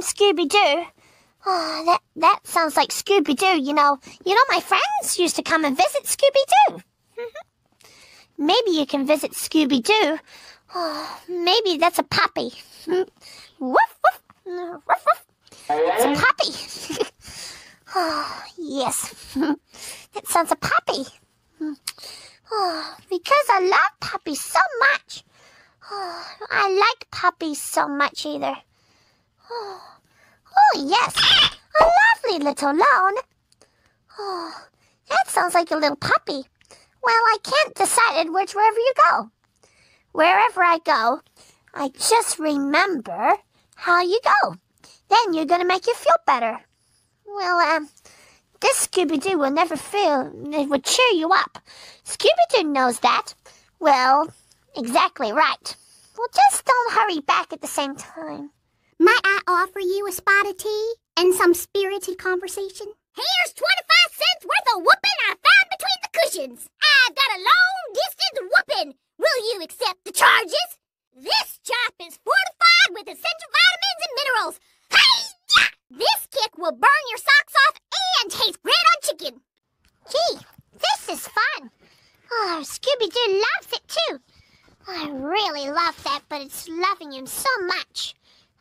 name's Scooby Doo. Oh, ah, that that sounds like Scooby Doo. You know, you know, my friends used to come and visit Scooby Doo. maybe you can visit Scooby Doo. Oh, ah, maybe that's a puppy. woof woof woof woof. It's a puppy. oh, yes, that sounds a puppy. Oh, because I love puppies so much. Oh, I like puppies so much either. Oh, oh yes, a lovely little lawn. Oh, that sounds like a little puppy. Well, I can't decide which wherever you go. Wherever I go, I just remember how you go. Then you're gonna make you feel better. Well, um, this Scooby-Doo will never feel, it would cheer you up. Scooby-Doo knows that. Well, exactly right. Well, just don't hurry back at the same time. Might I offer you a spot of tea and some spirited conversation? Here's 25 cents worth of whooping I found between the cushions. I've got a long distance whooping. Will you accept the charges? This chop is fortified with essential vitamins and minerals. Hey! This kick will burn your socks off and taste great on chicken. Gee, this is fun. Oh, Scooby-Doo loves it too. I really love that, but it's loving him so much.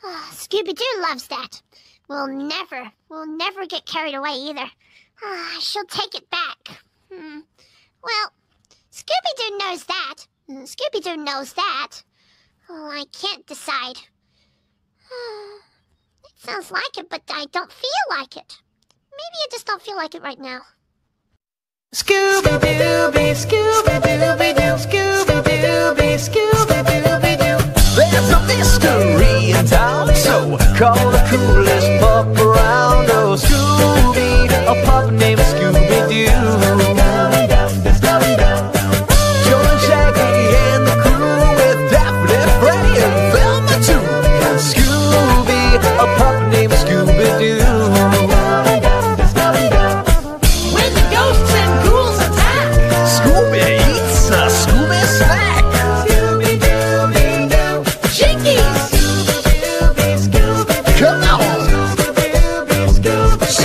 Oh, Scooby-Doo loves that. We'll never, we'll never get carried away either. Oh, she'll take it back. Hmm. Well, Scooby-Doo knows that. Hmm, Scooby-Doo knows that. Oh, I can't decide. Ah, it sounds like it, but I don't feel like it. Maybe I just don't feel like it right now. Scooby-Dooby, Scooby-Dooby-Doo, Scooby-Dooby, call the coolest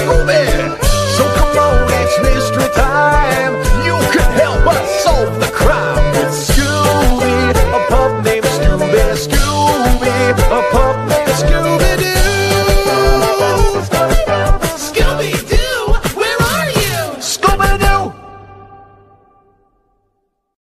So come on, it's mystery time. You can help us solve the crime Scooby, a pup named Scooby, Scooby, a pup.